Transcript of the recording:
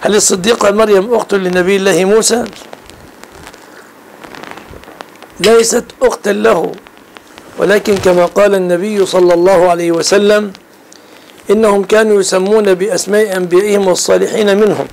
هل الصديقة مريم أخت لنبي الله موسى؟ ليست أختا له ولكن كما قال النبي صلى الله عليه وسلم إنهم كانوا يسمون بأسماء أنبيائهم والصالحين منهم.